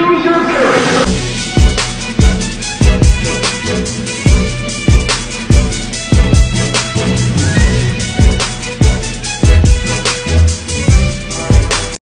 Choose your courage.